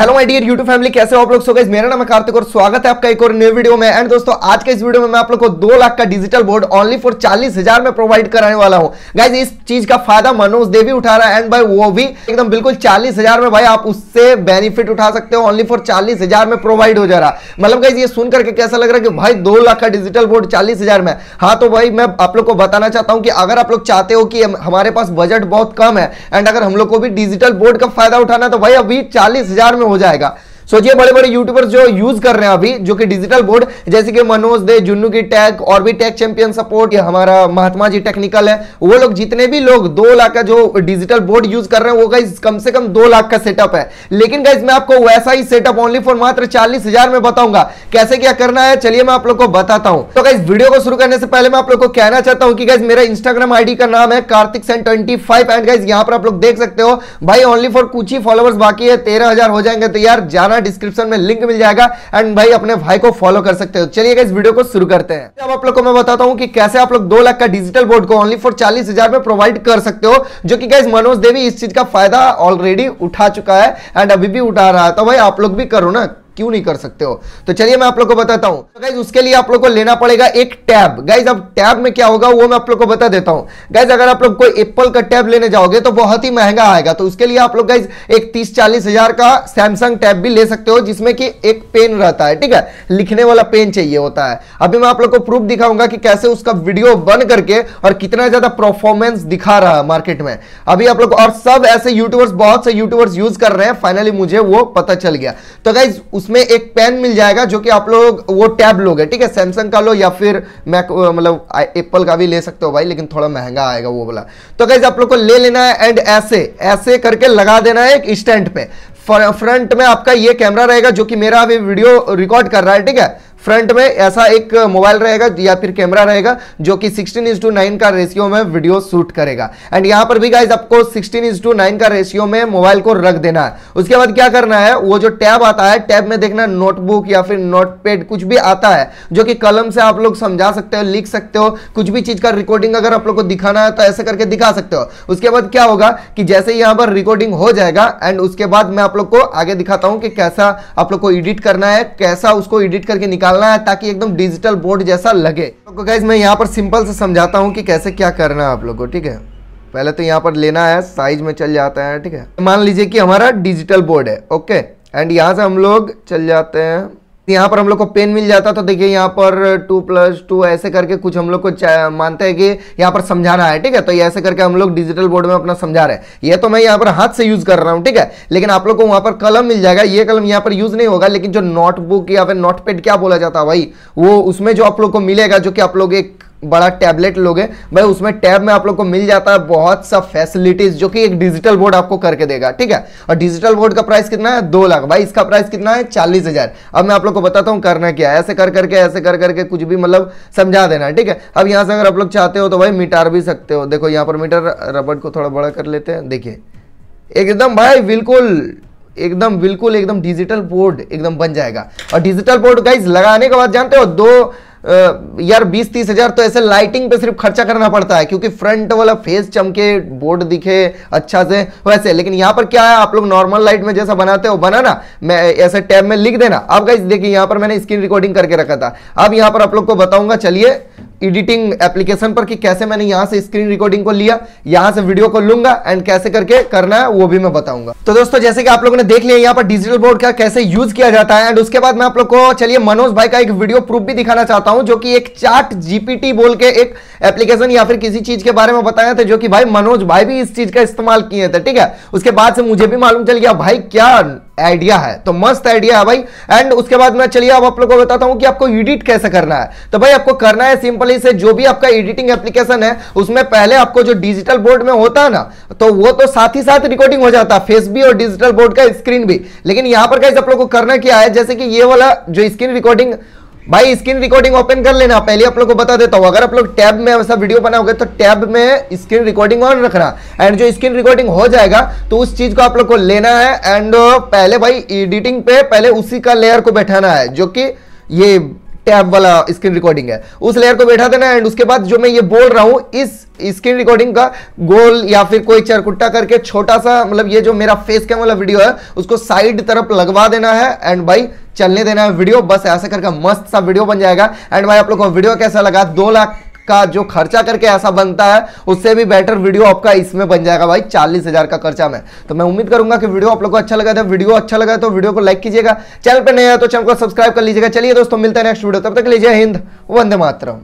Hello my dear YouTube family कैसे हो आप लोग? सो गाइस मेरा नाम है कार्तिक और स्वागत है आपका एक और न्यू वीडियो में। एंड दोस्तों, आज के इस वीडियो में मैं आप लोग को दो लाख का डिजिटल बोर्ड ओनली फॉर चालीस हज़ार में प्रोवाइड कराने वाला हूँ। गाइस इस चीज़ का फ़ायदा मनोज देवी उठा रहा है एंड भाई वो भी एकदम बिल्कुल चालीस हज़ार में भाई आप उससे बेनिफिट उठा सकते हो ओनली फॉर चालीस हज़ार में प्रोवाइड हो जा रहा। मतलब गाइज़ ये सुन करके कैसा लग रहा है कि भाई दो लाख का डिजिटल बोर्ड चालीस हज़ार में? हाँ तो भाई मैं आप लोग को बताना चाहता हूँ कि अगर आप लोग चाहते हो कि हमारे पास बजट बहुत कम है एंड अगर हम लोग को भी डिजिटल बोर्ड का फ़ायदा उठाना तो भाई अभी चालीस में हो जाएगा। सोचिए बड़े बड़े यूट्यूबर्स जो यूज़ कर रहे हैं अभी, जो कि डिजिटल बोर्ड जैसे कि मनोज दे, जुन्नू की टैग और भी टैग चैंपियन सपोर्ट या हमारा महात्मा जी टेक्निकल है, वो लोग जितने भी लोग दो लाख का जो डिजिटल बोर्ड यूज़ कर रहे हैं, वो गाइज़ कम से कम दो लाख का सेटअप है। लेकिन गाइज़ मैं आपको वैसा ही सेटअप ओनली फॉर मात्र चालीस हज़ार में बताऊँगा, कैसे क्या करना है, चलिए मैं आप लोग को बताता हूँ। तो गाइज़ वीडियो को शुरू करने से पहले मैं आप लोग को कहना चाहता हूँ कि गाइज़ मेरा इंस्टाग्राम आईडी का नाम है Kartik Sen twenty five and guys यहाँ पर आप लोग देख सकते हो, भाई ओनली फॉर कुछ ही फॉलोवर्स बाकी है, तेरह हज़ार हो जाएँगे तो यार जाना डिस्क्रिप्शन में लिंक मिल जाएगा। एंड भाई, अपने भाई को फॉलो कर सकते हो। चलिए इस वीडियो को शुरू करते हैं। अब आप लोग को मैं बताता हूँ कि कैसे आप लोग दो लाख का डिजिटल बोर्ड को ओनली फॉर चालीस में प्रोवाइड कर सकते हो, जो कि गाइज़ मनोज देवी इस चीज़ का फ़ायदा ऑलरेडी उठा चुका है एंड अभी भी उठा रहा है। तो भाई, आप लोग भी करो ना। क्यों नहीं कर सकते हो? तो चलिए मैं आप लोग को बताता हूँ। तो गाइज़ उसके लिए आप लोग को लेना पड़ेगा एक टैब। गाइज़ अब टैब में क्या होगा, वो मैं आप लोग को बता देता हूँ। गाइज़ अगर आप लोग कोई एप्पल का टैब लेने जाओगे तो बहुत ही महँगा आएगा। तो उसके लिए आप लोग गाइज़ एक तीस चालीस का सैमसंग टैब भी ले सकते हो, जिसमें कि एक पेन रहता है, ठीक है? लिखने वाला पेन चाहिए होता है। अभी मैं आप लोग को प्रूफ दिखाऊँगा कि कैसे उसका वीडियो बन करके और कितना ज़्यादा परफॉर्मेंस दिखा रहा है मार्केट में। अभी आप लोग, और सब ऐसे यूट्यूबर्स बहुत से यूट्यूबर्स यूज़ कर रहे हैं। फाइनली मुझे वो पता चल गया। तो गाइज़ उसमें एक पेन मिल जाएगा जो कि आप लोग, वो टैब लोगे, ठीक है? सैमसंग का लो या फिर मैक मतलब एप्पल का भी ले सकते हो भाई, लेकिन थोड़ा महँगा आएगा वो बोला तो कैसे आप लोग को ले लेना है एंड ऐसे ऐसे करके लगा देना है एक स्टैंड पे। फ्रंट में आपका ये कैमरा रहेगा जो कि मेरा अभी वीडियो रिकॉर्ड कर रहा है, ठीक है? फ्रंट में ऐसा एक मोबाइल रहेगा या फिर कैमरा रहेगा जो कि 16 इज़ टू नाइन का रेशियो में वीडियो शूट करेगा। एंड यहाँ पर भी गाइज़ आपको 16 इज़ टू नाइन का रेशियो में मोबाइल को रख देना है। उसके बाद क्या करना है? वो जो टैब आता है, टैब में देखना नोटबुक या फिर नोटपैड कुछ भी आता है, जो कि कलम से आप लोग समझा सकते हो, लिख सकते हो, कुछ भी चीज़ का रिकॉर्डिंग अगर आप लोग को दिखाना है तो ऐसे करके दिखा सकते हो। उसके बाद क्या होगा कि जैसे यहाँ पर रिकॉर्डिंग हो जाएगा एंड उसके बाद मैं आप लोग को आगे दिखाता हूँ कि कैसा आप लोग को एडिट करना है, कैसा उसको एडिट करके निकालना है ताकि एकदम डिजिटल बोर्ड जैसा लगे। तो गाइज़ मैं यहाँ पर सिंपल से समझाता हूँ कि कैसे क्या करना है आप लोग को, ठीक है? पहले तो यहाँ पर लेना है साइज़ में चल जाता है, ठीक है? मान लीजिए कि हमारा डिजिटल बोर्ड है ओके एंड यहाँ से हम लोग चल जाते हैं। यहाँ पर हम लोग को पेन मिल जाता तो देखिए यहाँ पर टू प्लस टू ऐसे करके कुछ हम लोग को मानते हैं कि यहाँ पर समझाना है, ठीक है? तो ऐसे करके हम लोग डिजिटल बोर्ड में अपना समझा रहे हैं। ये तो मैं यहाँ पर हाथ से यूज़ कर रहा हूँ, ठीक है? लेकिन आप लोग को वहाँ पर कलम मिल जाएगा। ये कलम यहाँ पर यूज़ नहीं होगा, लेकिन जो नोटबुक या फिर नोटपेड क्या बोला जाता है भाई, वो उसमें जो आप लोग को मिलेगा, जो कि आप लोग एक बड़ा टैबलेट लोगे, भाई उसमें टैब में आप लोग को मिल जाता है बहुत सा फैसिलिटीज़ जो कि एक डिजिटल बोर्ड आपको करके देगा, ठीक है? और डिजिटल बोर्ड का प्राइस कितना है? दो लाख। भाई इसका प्राइस कितना है? चालीस हज़ार। अब मैं आप लोग को बताता हूँ करना क्या ऐसे कर करके ऐसे कर करके कुछ भी मतलब समझा देना ठीक है? अब यहाँ से अगर आप लोग चाहते हो तो भाई मिटार भी सकते हो। देखो यहाँ पर मीटर रबड़ को थोड़ा बड़ा कर लेते हैं। देखिए, एकदम भाई बिल्कुल, एकदम बिल्कुल, एकदम डिजिटल बोर्ड एकदम बन जाएगा। और डिजिटल बोर्ड गाइज़ लगाने के बाद जानते हो दो यार, बीस तीस हज़ार तो ऐसे लाइटिंग पे सिर्फ़ खर्चा करना पड़ता है, क्योंकि फ्रंट वाला फेस चमके बोर्ड दिखे अच्छा से, वैसे। लेकिन यहाँ पर क्या है, आप लोग नॉर्मल लाइट में जैसा बनाते हो बनाना मैं ऐसे टैब में लिख देना। अब गाइस देखिए, यहाँ पर मैंने स्क्रीन रिकॉर्डिंग करके रखा था। अब यहाँ पर आप लोग को बताऊँगा, चलिए एडिटिंग एप्लीकेशन पर कि कैसे मैंने यहाँ से स्क्रीन रिकॉर्डिंग को लिया, यहाँ से वीडियो को लूँगा एंड कैसे करके करना है, वो भी मैं बताऊँगा। तो दोस्तों, जैसे कि आप लोगों ने देख लिया, यहाँ पर डिजिटल बोर्ड का कैसे यूज़ किया जाता है एंड उसके बाद मैं आप लोग को, चलिए मनोज भाई का एक वीडियो प्रूफ भी दिखाना चाहता हूँ, जो कि एक चार्ट जीपीटी बोल के एक एप्लीकेशन या फिर किसी चीज़ के बारे में बताया था जो कि भाई मनोज भाई भी इस चीज़ का इस्तेमाल किए थे, ठीक है? उसके बाद से मुझे भी मालूम चल गया, भाई क्या आइडिया है? तो मस्त आइडिया है भाई। एंड उसके बाद मैं, चलिए अब आप लोगों को बताता हूँ कि आपको एडिट कैसे करना है। तो भाई आपको करना है सिंपली से, जो भी आपका एडिटिंग एप्लीकेशन है, उसमें पहले आपको जो डिजिटल बोर्ड में होता है ना तो वो तो साथ ही साथ रिकॉर्डिंग हो जाता है फेस भी और डिजिटल बोर्ड का स्क्रीन भी। लेकिन यहाँ पर कैसे आप लोग को करना क्या है, जैसे कि ये वाला जो स्क्रीन रिकॉर्डिंग भाई स्क्रीन रिकॉर्डिंग ओपन कर लेना। पहले आप लोग को बता देता हूँ, अगर आप लोग टैब में वैसा वीडियो बनाओगे तो टैब में स्क्रीन रिकॉर्डिंग ऑन रखना। एंड जो स्क्रीन रिकॉर्डिंग हो जाएगा तो उस चीज़ को आप लोग को लेना है। एंड पहले भाई एडिटिंग पे पहले उसी का लेयर को बैठाना है, जो कि ये टैब वाला स्क्रीन रिकॉर्डिंग है। उस लेयर को बैठा देना एंड उसके बाद जो मैं ये बोल रहा हूँ, इस स्क्रीन रिकॉर्डिंग का गोल या फिर कोई चरकुट्टा करके छोटा सा मतलब ये जो मेरा फेस कैम वाला वीडियो है, उसको साइड तरफ़ लगवा देना है एंड भाई चलने देना है वीडियो बस ऐसा करके मस्त सा वीडियो बन जाएगा। एंड भाई आप लोग को वीडियो कैसा लगा? दो लाख का जो खर्चा करके ऐसा बनता है, उससे भी बेटर वीडियो आपका इसमें बन जाएगा भाई, चालीस हज़ार का खर्चा में। तो मैं उम्मीद करूँगा कि वीडियो आप लोग को अच्छा लगा था वीडियो अच्छा लगा तो वीडियो को लाइक कीजिएगा। चैनल पर नहीं आया तो चैनल को सब्सक्राइब कर लीजिएगा। चलिए दोस्तों, मिलते हैं नेक्स्ट वीडियो तब तक लीजिए हिंद, वंदे मातरम।